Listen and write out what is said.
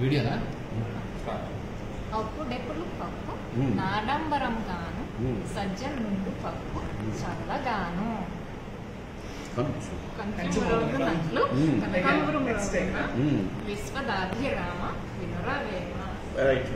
వీడియోనా? అప్పుడెప్పుడు పప్పు నాడంబరం గాను సజ్జల నుండి పప్పు చల్లగాను. విశ్వదాభిరామ వినురవేమ. రైట్